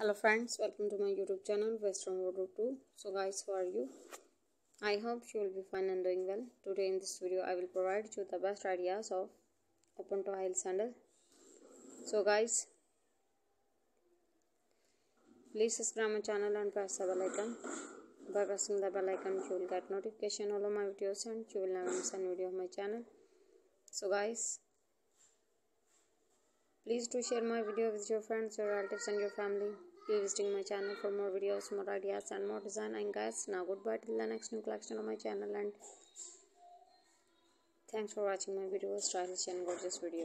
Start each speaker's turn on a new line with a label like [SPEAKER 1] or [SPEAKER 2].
[SPEAKER 1] hello friends welcome to my youtube channel western wardrobe 2 so guys how are you? I hope you will be fine and doing well. Today in this video i will provide you the best ideas of open toe heel sandal so guys please subscribe my channel and press the bell icon. By pressing the bell icon you will get notification all of my videos and you will never miss any video of my channel. So guys please do share my video with your friends your relatives and your family be visiting my channel for more videos more ideas and more design. And guys now goodbye. Till the next new collection on my channel. And thanks for watching my video stylish and gorgeous video